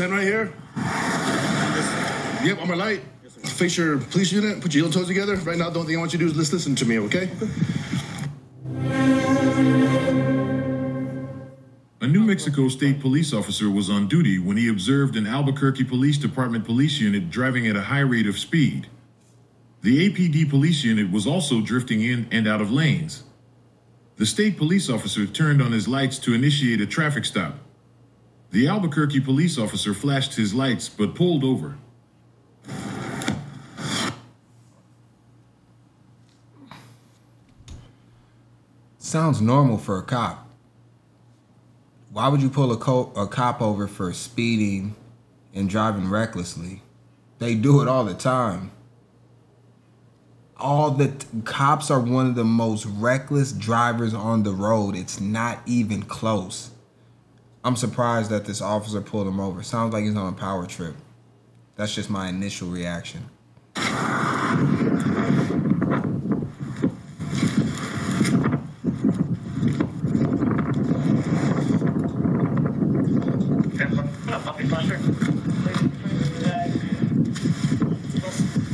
Right here. Yep, on my light. Face your police unit. Put your heel toes together. Right now, the only thing I want you to do is just listen to me, okay? A New Mexico state police officer was on duty when he observed an Albuquerque Police Department police unit driving at a high rate of speed. The APD police unit was also drifting in and out of lanes. The state police officer turned on his lights to initiate a traffic stop. The Albuquerque police officer flashed his lights but pulled over. Sounds normal for a cop. Why would you pull a, co- a cop over for speeding and driving recklessly? They do it all the time. All the t- cops are one of the most reckless drivers on the road. It's not even close. I'm surprised that this officer pulled him over. Sounds like he's on a power trip. That's just my initial reaction.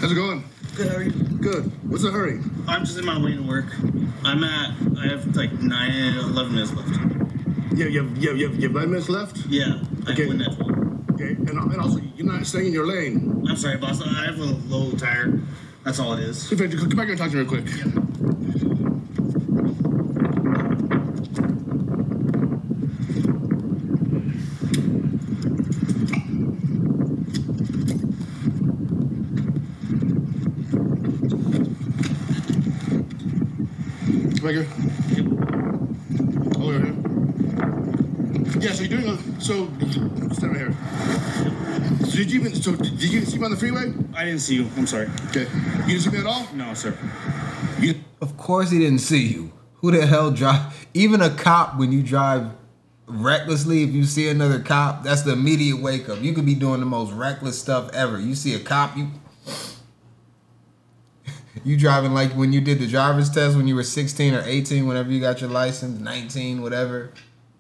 How's it going? Good, how are you? Good. What's the hurry? I'm just in my way to work. I'm at, I have like 9, 11 minutes left. Yeah, you have, you have, you have, you have nine minutes left? Yeah, I Okay. win that 12. Okay, and, and also, you're not staying in your lane. I'm sorry, boss. I have a low tire. That's all it is. Come back come back here and talk to me real quick. Come back here. All over here. Yeah, so you're doing a, so, stand right here. So did you even, so did you see me on the freeway? I didn't see you. I'm sorry. Okay. You didn't see me at all? No, sir. You, Of course he didn't see you. Who the hell drive? Even a cop, when you drive recklessly, if you see another cop, that's the immediate wake up. You could be doing the most reckless stuff ever. You see a cop, you you driving like when you did the driver's test when you were 16 or 18, whenever you got your license, 19, whatever,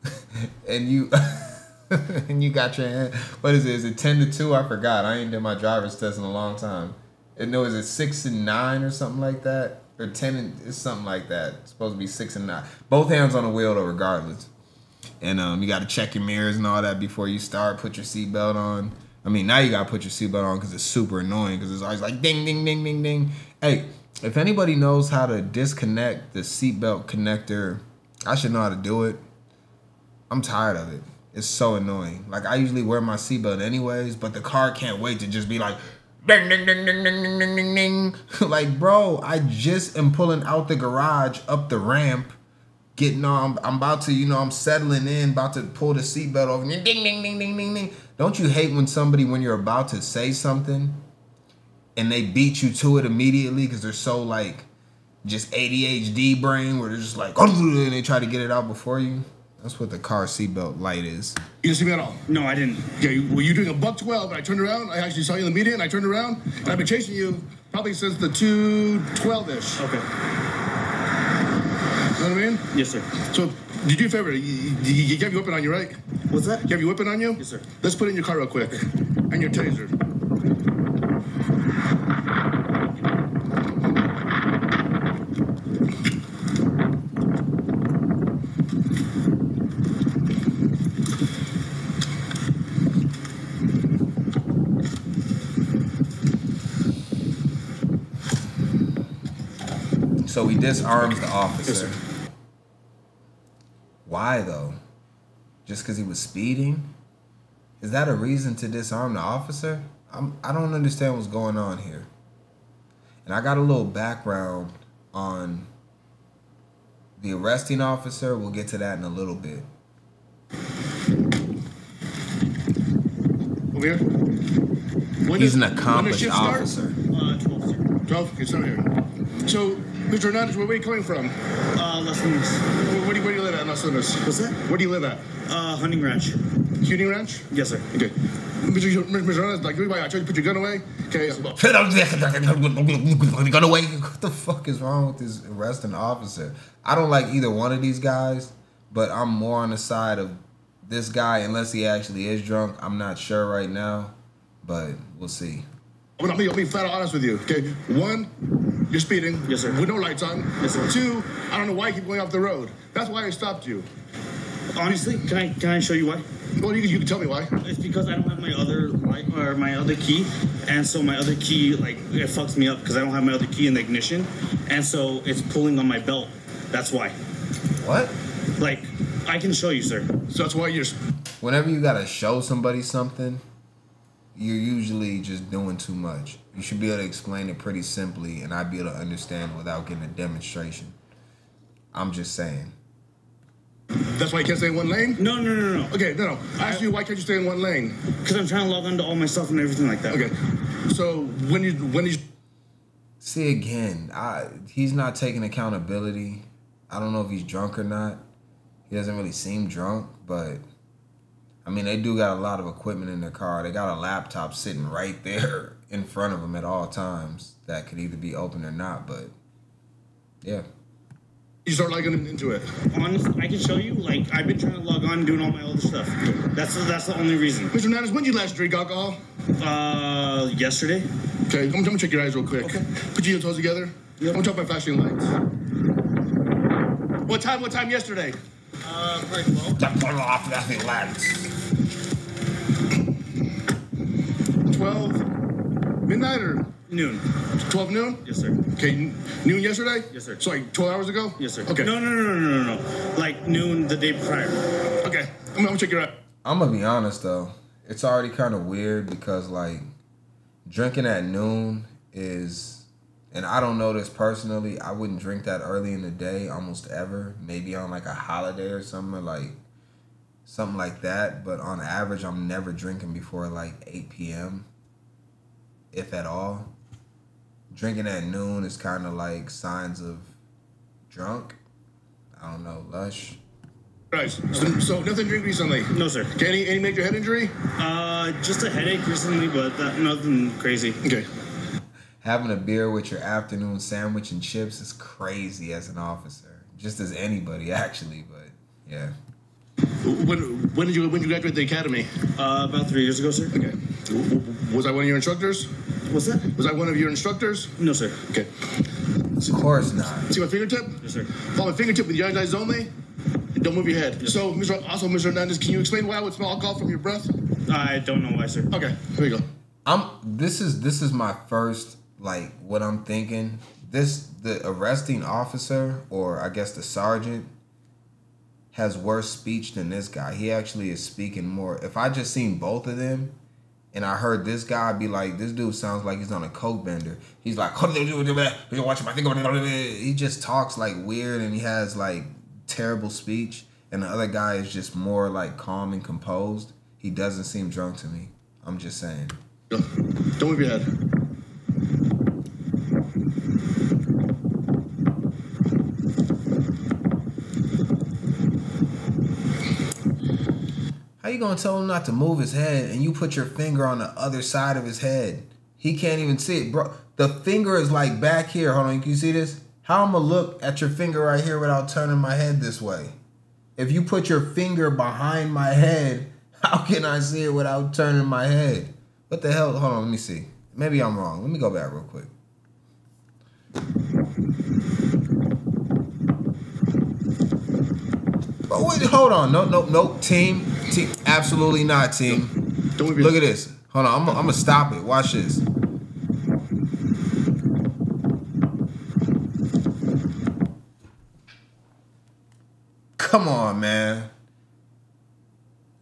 and you and you got your hand. What is it? Is it 10 to 2? I forgot. I ain't done my driver's test in a long time. And no, is it six and nine or something like that? Or ten and it's something like that. It's supposed to be six and nine. Both hands on the wheel though, regardless. And um, you got to check your mirrors and all that before you start. Put your seatbelt on. I mean, now you got to put your seatbelt on because it's super annoying because it's always like ding, ding, ding, ding, ding. Hey, if anybody knows how to disconnect the seatbelt connector, I should know how to do it. I'm tired of it. It's so annoying. Like I usually wear my seatbelt anyways, but the car can't wait to just be like ding ding ding ding ding ding ding ding like, bro, I just am pulling out the garage up the ramp, getting on. I'm, I'm about to, you know, I'm settling in, about to pull the seatbelt off. Ding ding ding ding ding ding. Don't you hate when somebody when you're about to say something and they beat you to it immediately because they're so like just ADHD brain where they're just like and they try to get it out before you. That's what the car seatbelt light is. you didn't see me at all? No, I didn't. Yeah, you, were you doing a buck 12 and I turned around? I actually saw you in the media and I turned around and I've been chasing you probably since the 212 ish. Okay. You know what I mean? Yes, sir. So, did you a favor? You, you, you have your weapon on you, right? What's that? You have your weapon on you? Yes, sir. Let's put it in your car real quick. And your taser. So he disarms the officer. sir. Why though? Just because he was speeding? Is that a reason to disarm the officer? I'm, I don't understand what's going on here. And I got a little background on the arresting officer. We'll get to that in a little bit. Over here. When He's does- an when does accomplished shift start? officer. Uh, 12, sir. 12? Okay, start here. So, Mr. Hernandez, where, where are you coming from? Uh, Los Lunas. Where, where, do, you, where do you live at in Los Lunas? What's that? Where do you live at? Uh, Huning Ranch. Shooting Ranch? Yes, sir. Okay. Mr. Mr. Hernandez, like, everybody, I told you to put your gun away. Okay, well, Gun away. What the fuck is wrong with this arresting officer? I don't like either one of these guys, but I'm more on the side of this guy, unless he actually is drunk, I'm not sure right now, but we'll see. I'm gonna be, I'll be flat out honest with you. Okay, one, you're speeding. Yes, sir. With no lights on. Yes, sir. Two, I don't know why you keep going off the road. That's why I stopped you. Honestly, can I can I show you why? Well, you, can- you can tell me why. It's because I don't have my other light or my other key, and so my other key like it fucks me up because I don't have my other key in the ignition, and so it's pulling on my belt. That's why. What? Like, I can show you, sir. So that's why you're. Whenever you gotta show somebody something, you're usually just doing too much. You should be able to explain it pretty simply, and I'd be able to understand without getting a demonstration. I'm just saying. That's why you can't stay in one lane. No, no, no, no. Okay, no, no. I asked you why can't you stay in one lane? Because I'm trying to log on to all my stuff and everything like that. Okay. So when you when you See again, I he's not taking accountability. I don't know if he's drunk or not. He doesn't really seem drunk, but I mean they do got a lot of equipment in their car. They got a laptop sitting right there in front of them at all times that could either be open or not, but yeah. you start like getting into it. Honestly, I can show you. Like, I've been trying to log on doing all my other stuff. That's that's the only reason. Mr. Hernandez, when did you last drink alcohol? Uh, yesterday. Okay, I'm, I'm gonna check your eyes real quick. Okay. Put your toes together. Yep. I'm talking about flashing lights. What time? What time yesterday? Uh, probably 12. Twelve midnight or Noon. twelve noon? Yes, sir. Okay, noon yesterday. Yes, sir. So like twelve hours ago. Yes, sir. Okay. No, no, no, no, no, no, no. Like noon the day prior. Okay. I'm, I'm gonna check it out. I'm gonna be honest though, it's already kind of weird because like drinking at noon is, and I don't know this personally. I wouldn't drink that early in the day almost ever. Maybe on like a holiday or something or like something like that. But on average, I'm never drinking before like 8 p.m. if at all. Drinking at noon is kind of like signs of drunk. I don't know, lush. Right. So, so nothing drink recently. No, sir. Okay. Any any major head injury? Uh, just a headache recently, but that, nothing crazy. Okay. having a beer with your afternoon sandwich and chips is crazy as an officer. Just as anybody, actually, but yeah. When when did you when did you graduate the academy? Uh, about three years ago, sir. Okay. W- w- Was I one of your instructors? What's that? Was I one of your instructors? No, sir. Okay. Of course not. See my fingertip? Yes, sir. Follow my fingertip with your eyes only. And don't move your head. So, Mr. Also, Mr. Hernandez, can you explain why I would smell alcohol from your breath? I don't know why, sir. Okay. Here we go. I'm. This is this is my first like what I'm thinking. This the arresting officer or I guess the sergeant has worse speech than this guy. He actually is speaking more. If I just seen both of them. And I heard this guy be like, "This dude sounds like he's on a coke bender." He's like, "You're watching my thing." He just talks like weird, and he has like terrible speech. And the other guy is just more like calm and composed. He doesn't seem drunk to me. I'm just saying. Don't move your head. You gonna tell him not to move his head and you put your finger on the other side of his head? He can't even see it, bro. The finger is like back here. Hold on, can you see this? How I'm gonna look at your finger right here without turning my head this way? If you put your finger behind my head, how can I see it without turning my head? What the hell? Hold on, let me see. Maybe I'm wrong. Let me go back real quick. Wait, hold on. No, no, no. Team, team. Absolutely not, team. Don't move your Look at this. Hold on. I'm, I'm gonna stop it. Watch this. Come on, man.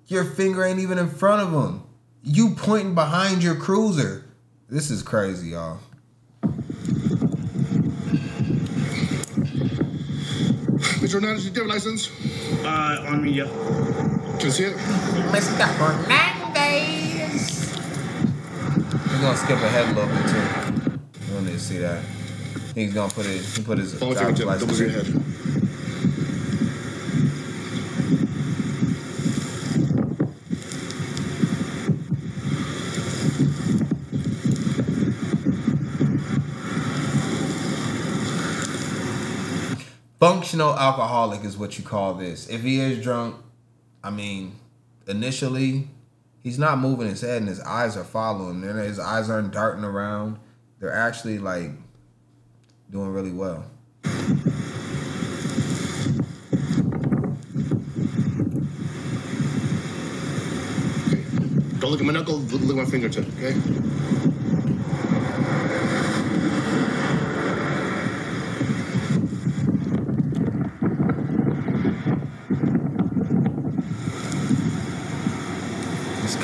Your finger ain't even in front of him. You pointing behind your cruiser. This is crazy, y'all. Mr. Hernandez, your license? Uh, on me, yeah. Can I see it? Mr. Hernandez. We're gonna skip ahead a little bit too. We don't need to see that. He's gonna put it. He put his oh, Follow my driver's fingertip. Don't license. move your head. Functional alcoholic is what you call this. If he is drunk, I mean, initially, he's not moving his head and his eyes are following. And his eyes aren't darting around. They're actually like doing really well. Don't look at my knuckle, look at my fingertip, okay?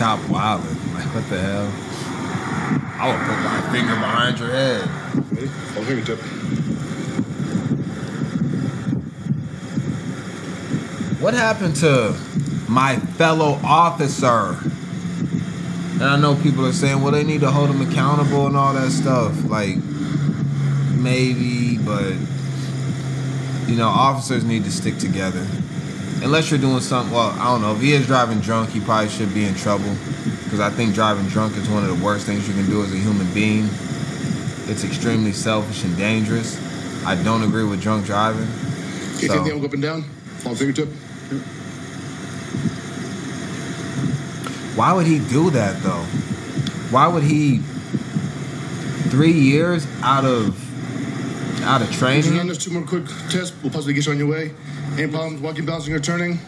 Cop wildin'. Like, what the hell? I would put my finger behind your head. Ready? Hold fingertip. What happened to my fellow officer? And I know people are saying, well, they need to hold him accountable and all that stuff. Like, maybe, but, you know, officers need to stick together. Unless you're doing something, well, I don't know. If he is driving drunk, he probably should be in trouble. Because I think driving drunk is one of the worst things you can do as a human being. It's extremely selfish and dangerous. I don't agree with drunk driving. Okay, So- take the arm, go up and down. Hold fingertip. Why would he do that though? Why would he three years out of out of Raise your training? hand, there's two more quick tests. We'll possibly get you on your way. Any problems walking, balancing, or turning?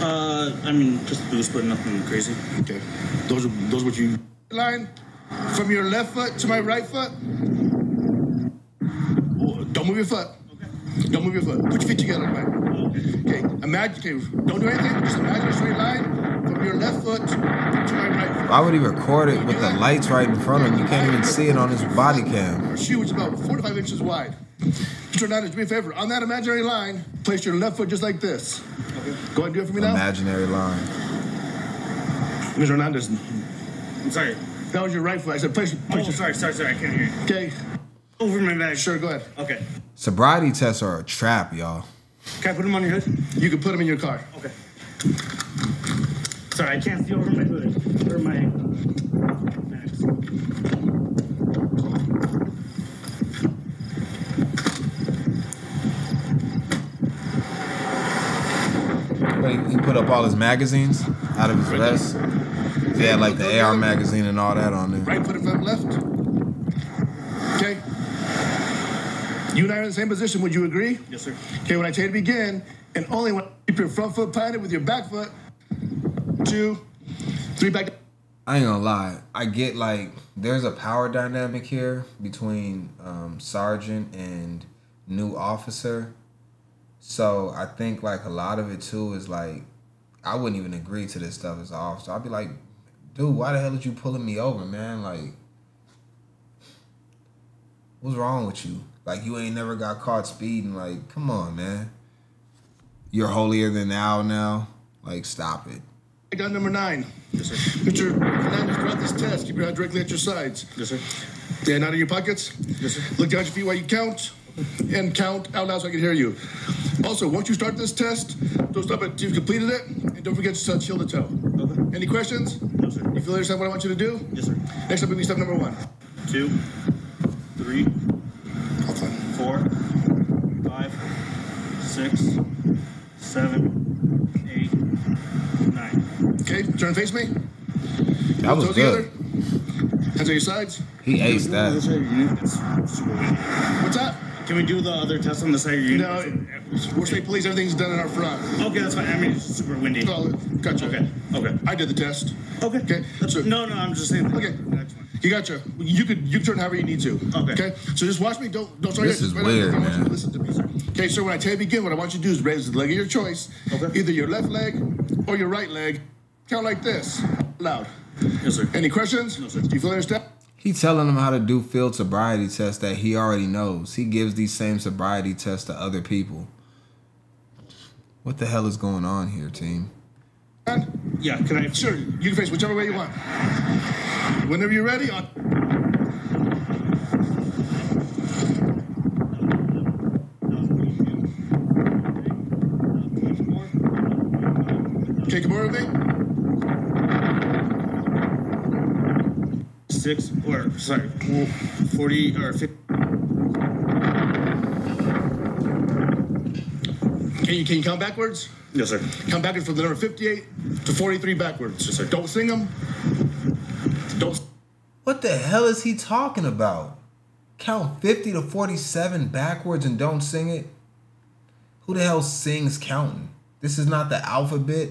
Uh, I mean, just boost, but nothing crazy. Okay. Those are those are what you line from your left foot to my right foot. Don't move your foot. Okay. Don't move your foot. Put your feet together, man. Okay. Okay. Imagine. Okay. Don't do anything. Just imagine a straight line from your left foot to my right foot. Why would he record it with the lights right in front of him? You can't even see it on his body cam. Your shoe is about four to five inches wide. Mr. Hernandez, do me a favor. On that imaginary line, place your left foot just like this. Okay. Go ahead and do it for me now. Imaginary line. Mr. Hernandez, I'm sorry. that was your right foot. I said place, Oh, place your. sorry, sorry, sorry. I can't hear you. Okay. Over my bag. Sure. Go ahead. Okay. Sobriety tests are a trap, y'all. Can I put them on your hood? You can put them in your car. Okay. Sorry, I can't see over my hood or my bags. Wait, he put up all his magazines out of his Right there. vest. He had like the AR magazine and all that on there. Right foot in front, left. Okay. You and I are in the same position. Would you agree? Yes, sir. Okay, when I tell you to begin, and only when keep your front foot planted with your back foot. Two, three back. I ain't gonna lie. I get like there's a power dynamic here between um, sergeant and new officer. So I think like a lot of it too is like I wouldn't even agree to this stuff as an officer. I'd be like, dude, why the hell did you pulling me over, man? Like, what's wrong with you? Like you ain't never got caught speeding. Like, come on, man. You're holier than thou now. Like, stop it. I got number nine. Yes, sir. Mr. Hernandez, throughout this test, keep your hand directly at your sides. Yes, sir. Hand out of your pockets. Yes, sir. Look down at your feet while you count, and count out loud so I can hear you. Also, once you start this test, don't stop it until you've completed it, and don't forget to touch heel to toe. Okay. Any questions? No, sir. You feel understand what I want you to do? Yes, sir. Next up will be step number one. Two, three, All fine. four, five, six, seven, eight, nine. Okay, turn and face me. That was Toes good. together. Hands on your sides. He aced Can we do the other that. side of your unit? It's super windy. What's that? Can we do the other test on the side of your No, unit? we're state police. Everything's done in our front. Okay, that's fine. I mean, it's super windy. Oh, gotcha. Okay, okay. I did the test. Okay. Okay, so- no, no, I'm just saying. Okay. Next one. You gotcha. You could you can turn however you need to. Okay. Okay. So just watch me. Don't don't start This yet. is right weird, now, you man. to listen to me. Okay. So when I tell you begin, what I want you to do is raise the leg of your choice. Okay. Either your left leg or your right leg. Count like this. Loud. Yes, sir. Any questions? No, sir. Do you feel understand? He telling them how to do field sobriety tests that he already knows. He gives these same sobriety tests to other people. What the hell is going on here, team? Yeah, can I? Sure. You can face whichever way you want. Whenever you're ready. On. Okay, over with me. Six or sorry, forty or fifty. Can you can you count backwards? Yes, sir. Count backwards from the number 58 to 43 backwards. Yes, sir. Don't sing them. Don't. What the hell is he talking about? Count 50 to 47 backwards and don't sing it? Who the hell sings counting? This is not the alphabet.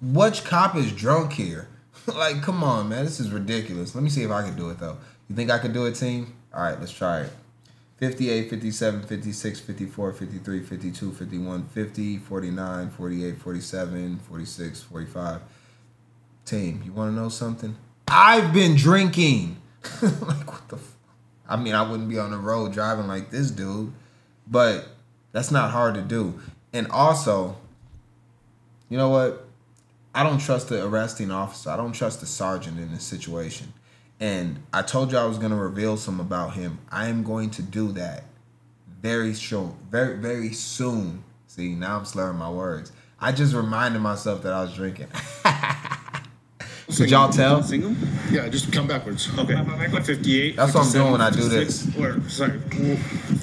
Which cop is drunk here? like, come on, man. This is ridiculous. Let me see if I can do it, though. You think I can do it, team? All right, let's try it. 58, 57, 56, 54, 53, 52, 51, 50, 49, 48, 47, 46, 45. Team, you want to know something? I've been drinking. like, what the f- I mean, I wouldn't be on the road driving like this dude, but that's not hard to do. And also, you know what? I don't trust the arresting officer. I don't trust the sergeant in this situation. And I told you I was going to reveal some about him. I am going to do that very short, very very soon. See, now I'm slurring my words. I just reminded myself that I was drinking. Did y'all tell? Sing them? Yeah, just come backwards. Okay. 58. That's what I'm doing when I do 56, Or, sorry,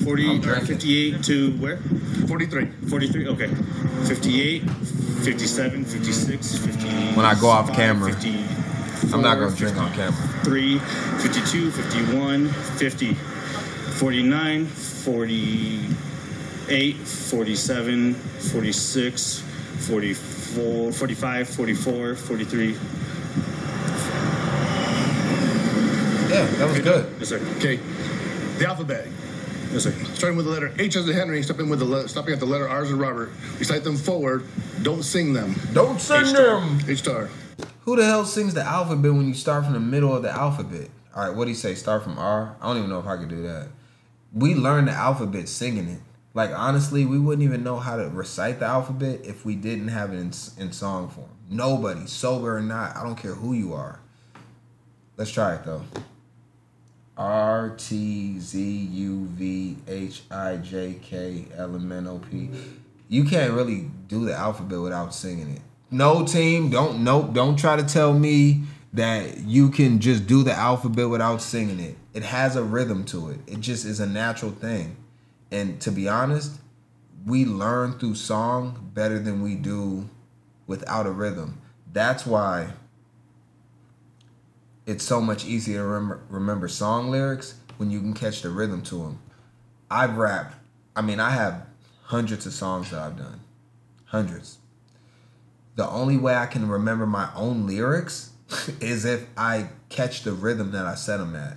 40 or 58 to where? 43. 43. Okay. 58, 57, 56, 50. When I go off camera. 50, I'm not going to drink on camera. 3, 52, 51, 50, 49, 48, 47, 46, 44, 45, 44, 43. Yeah, that was good. Yes, sir. Okay. The alphabet. Yes, sir. Starting with the letter H as in Henry, stopping with the le- stopping at the letter R as in Robert. Recite them forward. Don't sing them. Don't sing them. H star. Who the hell sings the alphabet when you start from the middle of the alphabet? All right, what do you say? Start from R? I don't even know if I could do that. We learned the alphabet singing it. Like, honestly, we wouldn't even know how to recite the alphabet if we didn't have it in, in song form. Nobody, sober or not, I don't care who you are. Let's try it though. R T Z U V H I J K L M N O P. You can't really do the alphabet without singing it. No team, don't nope, don't try to tell me that you can just do the alphabet without singing it. It has a rhythm to it. It just is a natural thing. And to be honest, we learn through song better than we do without a rhythm. That's why it's so much easier to remember, remember song lyrics when you can catch the rhythm to them. I've rapped, I mean, I have hundreds of songs that I've done. Hundreds. The only way I can remember my own lyrics is if I catch the rhythm that I set them at.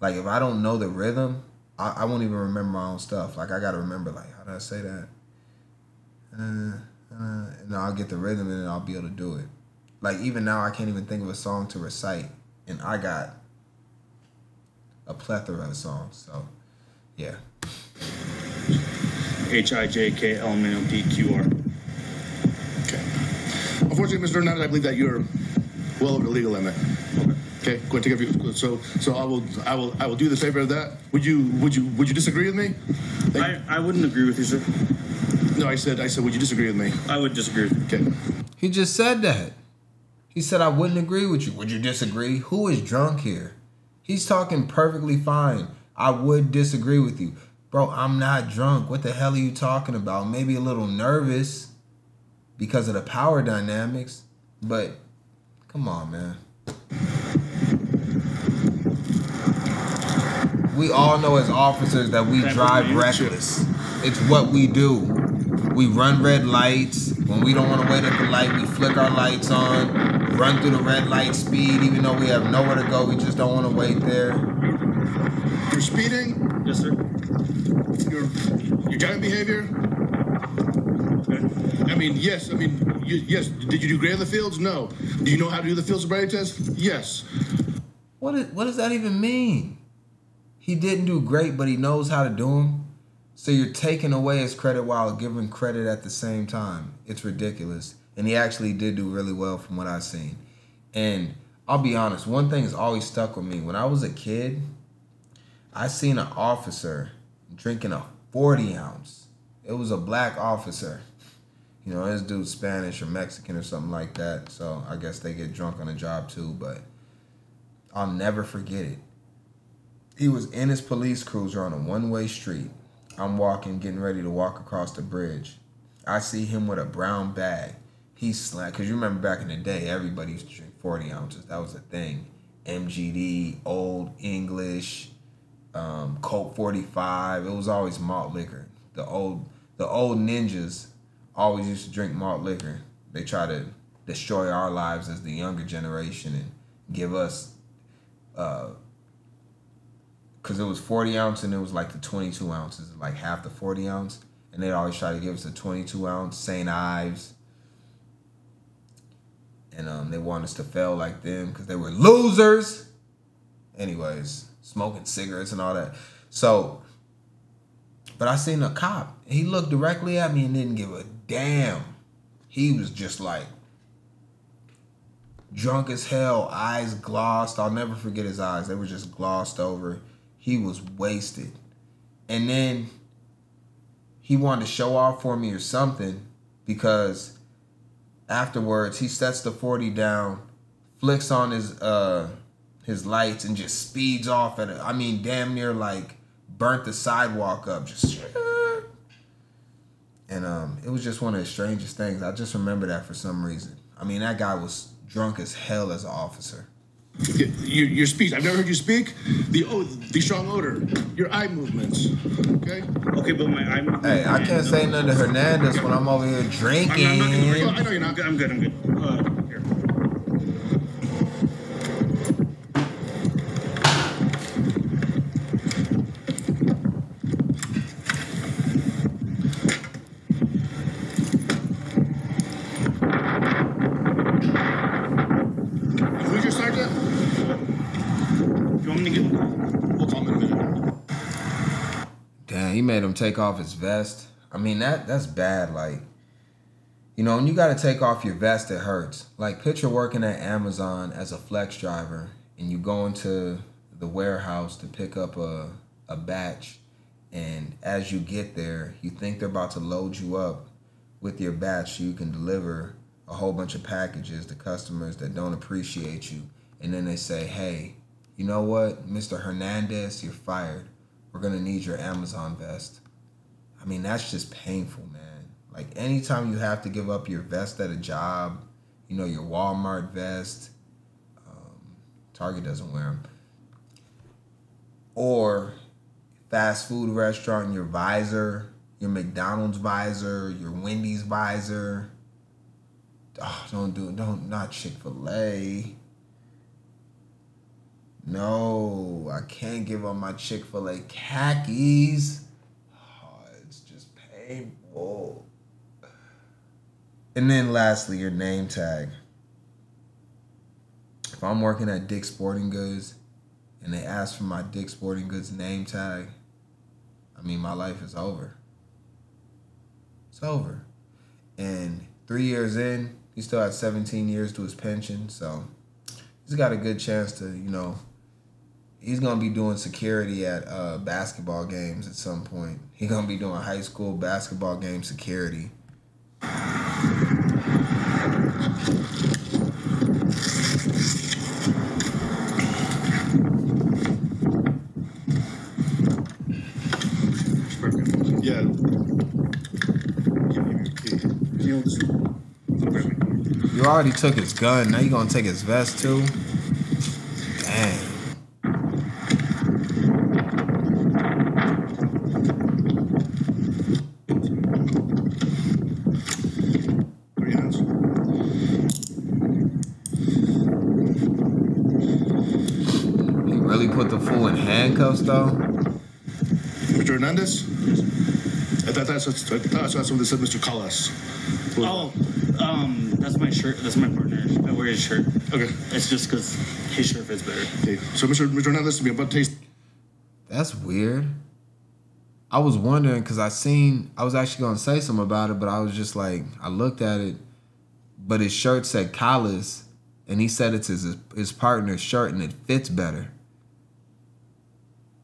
Like, if I don't know the rhythm, I, I won't even remember my own stuff. Like, I got to remember, like, how did I say that? Uh, uh, and I'll get the rhythm and I'll be able to do it. Like even now, I can't even think of a song to recite, and I got a plethora of songs. So, yeah. H I J K L M N O P Q R. Okay. Unfortunately, Mr. Hernandez, I believe that you're well over the legal limit. Okay, go and take a few. So, so I will, I will, I will do the favor of that. Would you, would you, would you disagree with me? I, I wouldn't agree with you, sir. No, I said, I said, would you disagree with me? I would disagree with you. Okay. He just said that. He said I wouldn't agree with you. Would you disagree? Who is drunk here? He's talking perfectly fine. I would disagree with you. Bro, I'm not drunk. What the hell are you talking about? Maybe a little nervous because of the power dynamics, but come on, man. We all know as officers that we drive reckless. It's what we do. We run red lights. When we don't want to wait at the light, we flick our lights on, run through the red light speed, even though we have nowhere to go. We just don't want to wait there. You're speeding. Yes, sir. Your, your driving behavior. I mean, yes. I mean, you, yes. Did you do great on the fields? No. Do you know how to do the field sobriety test? Yes. What, is, what does that even mean? He didn't do great, but he knows how to do them. So you're taking away his credit while giving credit at the same time. It's ridiculous. And he actually did do really well from what I've seen. And I'll be honest, one thing has always stuck with me. When I was a kid, I seen an officer drinking a 40 ounce. It was a black officer. You know, this dude's Spanish or Mexican or something like that. So I guess they get drunk on the job too, but I'll never forget it. He was in his police cruiser on a one way street. I'm walking, getting ready to walk across the bridge. I see him with a brown bag. He's slam because you remember back in the day, everybody used to drink forty ounces. That was a thing. MGD, Old English, um, forty five. It was always malt liquor. The old the old ninjas always used to drink malt liquor. They try to destroy our lives as the younger generation and give us uh because it was 40 ounce and it was like the 22 ounces like half the 40 ounce. And they'd always try to give us a 22 ounce st ives. And um, they want us to fail like them because they were losers. Anyways smoking cigarettes and all that. So but i seen a cop. He looked directly at me and didn't give a damn he was just like drunk as hell, eyes glossed. I'll never forget his eyes. They were just glossed over. He was wasted. And then he wanted to show off for me or something because afterwards he sets the 40 down, flicks on his uh his lights and just speeds off at it. I mean damn near like burnt the sidewalk up just and um it was just one of the strangest things. I just remember that for some reason. I mean that guy was drunk as hell as an officer. Your, your speech. I've never heard you speak. The oh, the strong odor. Your eye movements. Okay. Okay, but my I'm. Hey, I can't say nothing to Hernandez when I'm over here drinking. I'm not, I'm not gonna. I know you're not. I'm good. I'm good. Uh, here. Who's your sergeant? You want me to get? We'll call him in a minute. Damn, he made him take off his vest. I mean that that's bad. Like, you know, when you got to take off your vest, it hurts. Like, picture working at Amazon as a flex driver, and you go into the warehouse to pick up a a batch, and as you get there, you think they're about to load you up with your batch so you can deliver a whole bunch of packages to customers that don't appreciate you, and then they say, "Hey, you know what, Mr. Hernandez, you're fired. We're gonna need your Amazon vest." I mean, that's just painful, man. Like anytime you have to give up your vest at a job, you know, your Walmart vest, um, Target doesn't wear them, or fast food restaurant, your visor, your McDonald's visor, your Wendy's visor. Oh, don't do it. Don't not Chick Fil A. No, I can't give up my Chick Fil A khakis. Oh, it's just painful. And then lastly, your name tag. If I'm working at Dick's Sporting Goods and they ask for my Dick's Sporting Goods name tag, I mean, my life is over. It's over. And three years in, he still had 17 years to his pension, so he's got a good chance to, you know, he's gonna be doing security at uh, basketball games at some point. He's gonna be doing high school basketball game security. Yeah. Give me your key. You know this. Okay. You already took his gun. Now you gonna take his vest too? Dang. Three hands. He really put the fool in handcuffs though. Mr. Hernandez? I thought that's, what- I thought that's what they said, Mr. Callas. Oh, um, that's my shirt. That's my partner. I wear his shirt. Okay. It's just because his shirt fits better. Okay. So, Mr. Mr. Hernandez, to be about taste. That's weird. I was wondering because I seen I was actually gonna say something about it, but I was just like I looked at it, but his shirt said Collis, and he said it's his his partner's shirt and it fits better.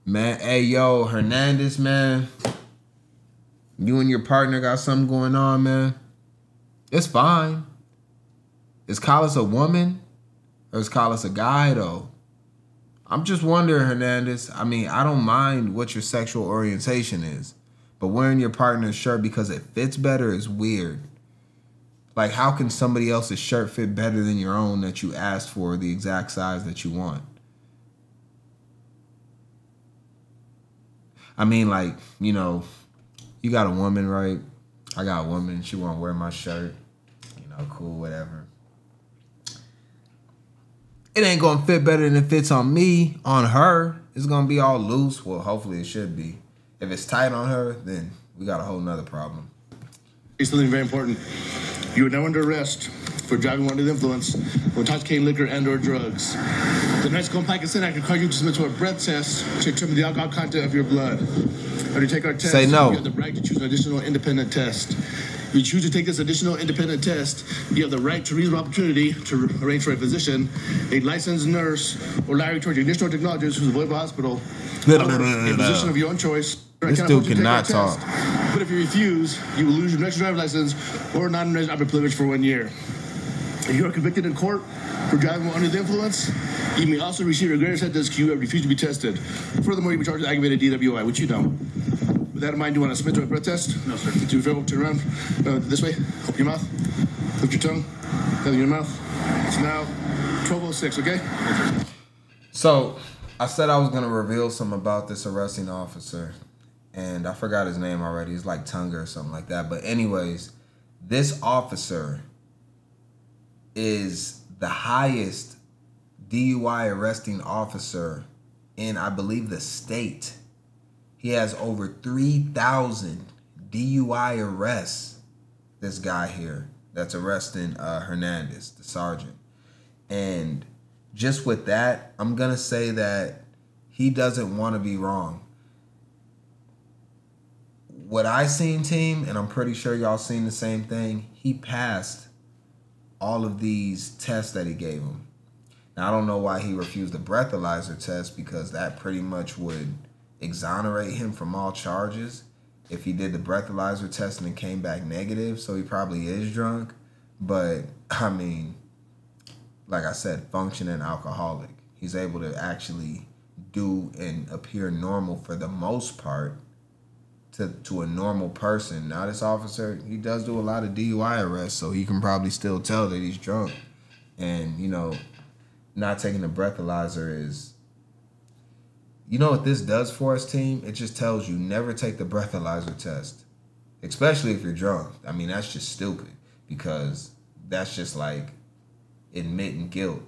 Man, hey yo, Hernandez, man. You and your partner got something going on, man. It's fine. Is Collis a woman? Or is Collis a guy though? I'm just wondering, Hernandez. I mean, I don't mind what your sexual orientation is, But wearing your partner's shirt because it fits better is weird. Like, how can somebody else's shirt fit better than your own that you asked for the exact size that you want? I mean, like, you know, you got a woman, right? I got a woman, she wanna wear my shirt. You know, cool, whatever. It ain't gonna fit better than it fits on me, on her. It's gonna be all loose. Well, hopefully it should be. If it's tight on her, then we got a whole nother problem. Something very important. You are now under arrest for driving under the influence of intoxicating liquor and or drugs. The next Mexico Consent Act requires you to submit to a breath test to determine the alcohol content of your blood. When you take our test, Say no. you have the right to choose an additional independent test. If you choose to take this additional independent test, you have the right to reasonable opportunity to arrange for a physician, a licensed nurse, or laboratory technician or technologist who's available hospital, or a physician of your own choice. This dude force you take our cannot test. But if you refuse, you will lose your next driver's license or non-resident operating privilege for one year. If you are convicted in court for driving while under the influence, you may also receive a greater sentence if you have refused to be tested. Furthermore, you will be charged with aggravated DWI, which you know. With that in mind, do you want to submit to a breath test? No, sir. Do you feel turn around? Uh, this way. Open your mouth. Lift your tongue. Feather your mouth. It's now 1206, okay? So I said I was gonna reveal some about this arresting officer, and I forgot his name already. It's like Tunga or something like that. But anyways, this officer is the highest DUI arresting officer in I believe the state. He has over 3,000 DUI arrests. This guy here that's arresting uh, Hernandez, the sergeant. And just with that, I'm going to say that he doesn't want to be wrong. What I seen, team, and I'm pretty sure y'all seen the same thing, he passed all of these tests that he gave him. Now, I don't know why he refused the breathalyzer test because that pretty much would exonerate him from all charges if he did the breathalyzer test and it came back negative. So he probably is drunk. But, I mean, like I said, functioning alcoholic. He's able to actually do and appear normal for the most part to, to a normal person. Now this officer, he does do a lot of DUI arrests, so he can probably still tell that he's drunk. And, you know, not taking the breathalyzer is you know what this does for us, team? It just tells you never take the breathalyzer test. Especially if you're drunk. I mean, that's just stupid because that's just like admitting guilt.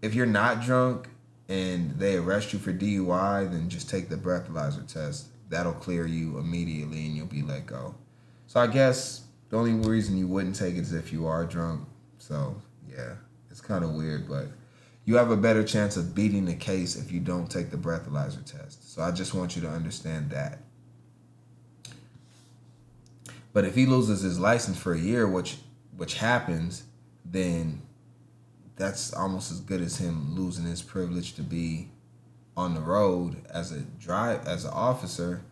If you're not drunk and they arrest you for DUI, then just take the breathalyzer test. That'll clear you immediately and you'll be let go. So I guess the only reason you wouldn't take it is if you are drunk. So yeah, it's kind of weird, but you have a better chance of beating the case if you don't take the breathalyzer test. So I just want you to understand that. But if he loses his license for a year, which which happens, then that's almost as good as him losing his privilege to be on the road as a drive as an officer,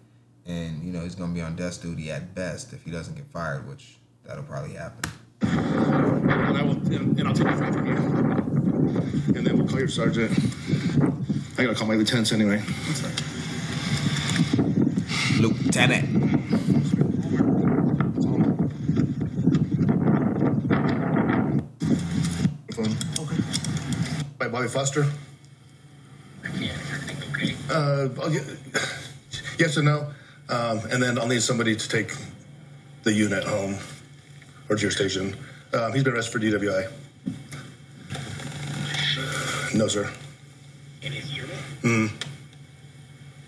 and you know he's gonna be on desk duty at best if he doesn't get fired, which that'll probably happen. And I will, and, and I'll take it from here. And then we'll call your sergeant. I gotta call my lieutenants anyway. Lieutenant. Okay. By Bobby Foster. Yeah, everything okay? Uh, yes or no? Um, and then I'll need somebody to take the unit home or to your station. Um, he's been arrested for DWI. No, sir. In his unit? Hmm.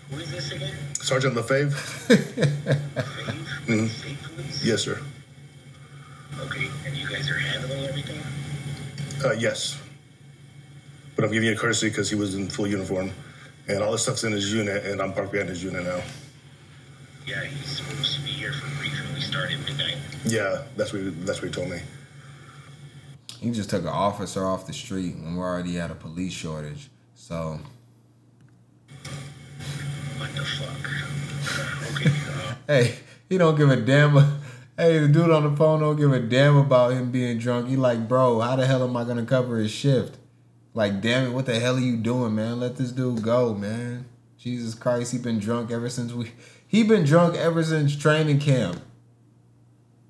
Who is this again? Sergeant Lefebvre? Mhm. State police? Yes, sir. Okay, and you guys are handling everything? Uh, yes. But I'm giving you a courtesy because he was in full uniform. And all this stuff's in his unit, and I'm parked behind his unit now. Yeah, he's supposed to be here for briefing. We start at midnight. Yeah, that's what he, that's what he told me. He just took an officer off the street when we're already at a police shortage. So What the fuck? okay, uh, hey, he don't give a damn. Hey, the dude on the phone don't give a damn about him being drunk. He like, bro, how the hell am I gonna cover his shift? Like, damn it, what the hell are you doing, man? Let this dude go, man. Jesus Christ, he been drunk ever since we He been drunk ever since training camp.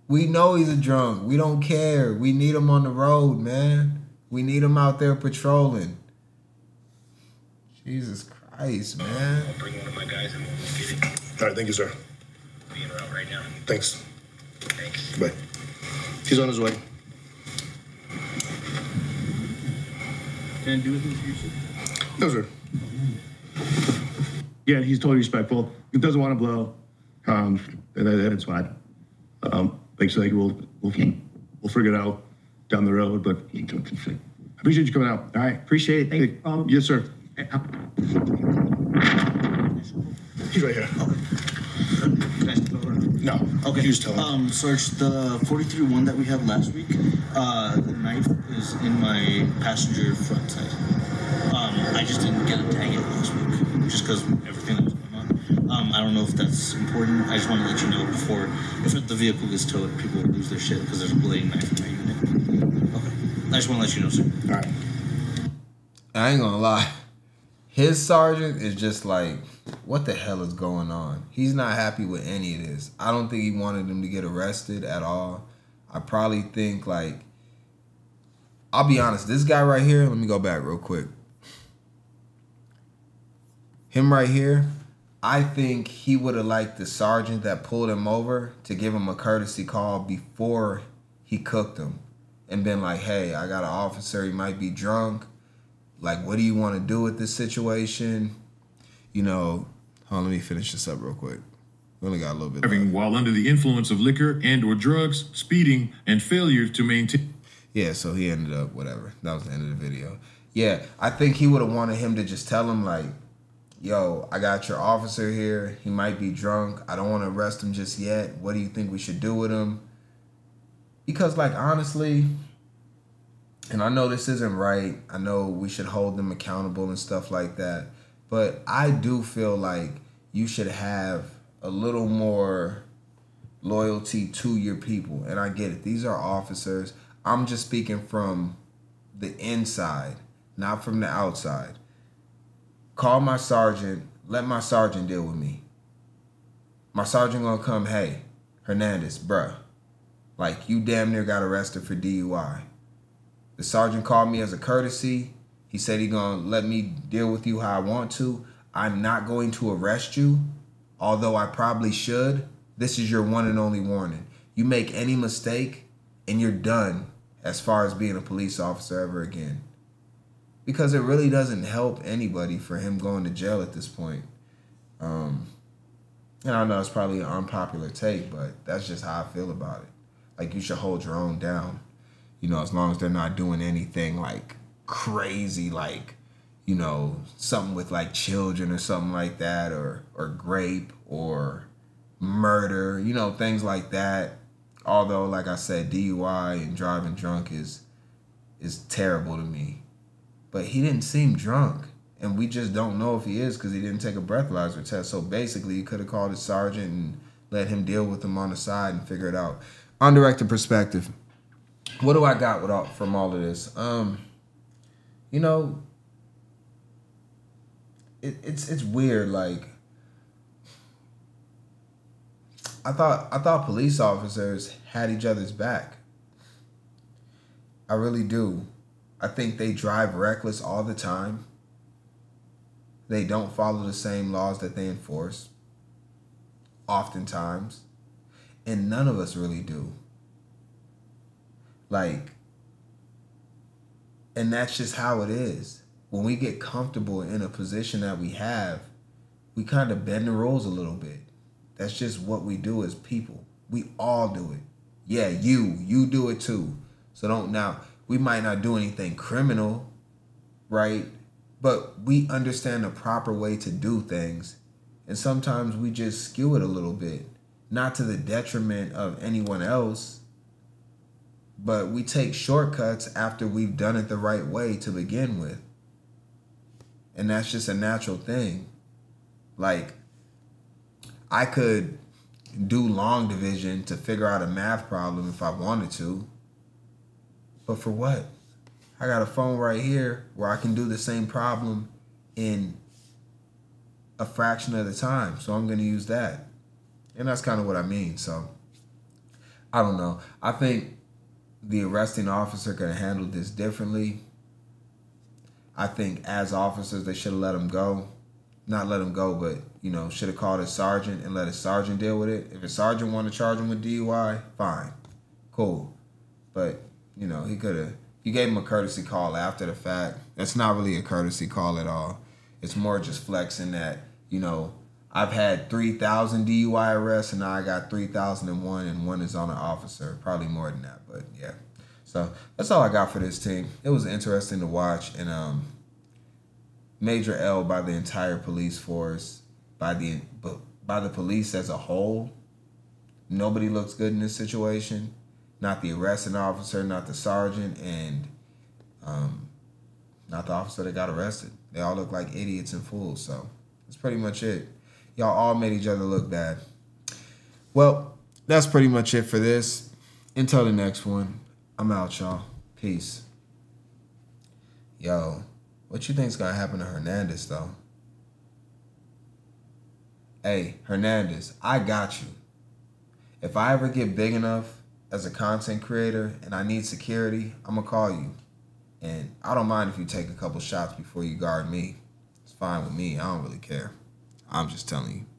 We know he's a drunk. We don't care. We need him on the road, man. We need him out there patrolling. Jesus Christ, man. I'll bring one of my guys and we'll get it. All right, thank you, sir. Be en route right now. Thanks. Thanks. Bye. He's on his way. Can I do anything for you, sir? No, sir. Yeah, he's totally respectful. He doesn't want to blow. Um, and that, that's fine. Um, like I said, we'll, we'll, we'll figure it out down the road, but I appreciate you coming out. All right. Appreciate it. Thank you. Um, Yes, sir. He's right here. Can I step over? No. Okay. You just tell. Um, Sarge, the 43 one that we had last week, uh, the knife is in my passenger front side. Um, I just didn't get a tag it last week, just because everything that was going on. Um, I don't know if that's important. I just want to let you know before, if the vehicle gets towed, people will lose their shit because there's a blading knife in my unit. Okay. I just want to let you know, sir. All right. I ain't gonna lie. His sergeant is just like, what the hell is going on? He's not happy with any of this. I don't think he wanted him to get arrested at all. I probably think like I'll be honest, this guy right here, let me go back real quick. Him right here, I think he would have liked the sergeant that pulled him over to give him a courtesy call before he cooked him and been like, hey, I got an officer, he might be drunk. Like, what do you want to do with this situation? You know, hold on, let me finish this up real quick. We only got a little bit. driving left. while under the influence of liquor and or drugs, speeding, and failure to maintain Yeah, so he ended up whatever. That was the end of the video. Yeah, I think he would have wanted him to just tell him like, "Yo, I got your officer here. He might be drunk. I don't want to arrest him just yet. What do you think we should do with him?" Because like honestly, and I know this isn't right. I know we should hold them accountable and stuff like that. But I do feel like you should have a little more loyalty to your people. And I get it. These are officers. I'm just speaking from the inside, not from the outside. Call my sergeant. Let my sergeant deal with me. My sergeant gonna come, hey, Hernandez, bruh. Like you damn near got arrested for DUI. The sergeant called me as a courtesy. He said he gonna let me deal with you how I want to. I'm not going to arrest you, although I probably should. This is your one and only warning. You make any mistake, and you're done as far as being a police officer ever again. Because it really doesn't help anybody for him going to jail at this point. Um, and I know it's probably an unpopular take, but that's just how I feel about it. Like you should hold your own down you know, as long as they're not doing anything like crazy, like, you know, something with like children or something like that, or or grape or murder, you know, things like that. Although, like I said, DUI and driving drunk is is terrible to me. But he didn't seem drunk. And we just don't know if he is because he didn't take a breathalyzer test. So basically, you could have called his sergeant and let him deal with him on the side and figure it out. Undirected perspective what do I got with all, from all of this? Um, you know, it, it's it's weird. Like, I thought I thought police officers had each other's back. I really do. I think they drive reckless all the time. They don't follow the same laws that they enforce. Oftentimes, and none of us really do. Like, and that's just how it is. When we get comfortable in a position that we have, we kind of bend the rules a little bit. That's just what we do as people. We all do it. Yeah, you, you do it too. So don't now, we might not do anything criminal, right? But we understand the proper way to do things. And sometimes we just skew it a little bit, not to the detriment of anyone else but we take shortcuts after we've done it the right way to begin with. And that's just a natural thing. Like, I could do long division to figure out a math problem if I wanted to. But for what? I got a phone right here where I can do the same problem in a fraction of the time. So I'm going to use that. And that's kind of what I mean. So I don't know. I think the arresting officer could have handled this differently. I think as officers they should have let him go. Not let him go, but you know, should have called a sergeant and let a sergeant deal with it. If a sergeant wanted to charge him with DUI, fine. Cool. But, you know, he could have you gave him a courtesy call after the fact. That's not really a courtesy call at all. It's more just flexing that, you know, I've had 3,000 DUI arrests and now I got 3,001 and one is on an officer. Probably more than that, but yeah. So that's all I got for this team. It was interesting to watch and um, major L by the entire police force, by the by the police as a whole. Nobody looks good in this situation. Not the arresting officer, not the sergeant, and um, not the officer that got arrested. They all look like idiots and fools. So that's pretty much it. Y'all all made each other look bad. Well, that's pretty much it for this. Until the next one, I'm out, y'all. Peace. Yo, what you think's gonna happen to Hernandez though? Hey, Hernandez, I got you. If I ever get big enough as a content creator and I need security, I'm gonna call you. And I don't mind if you take a couple shots before you guard me. It's fine with me. I don't really care. I'm just telling you.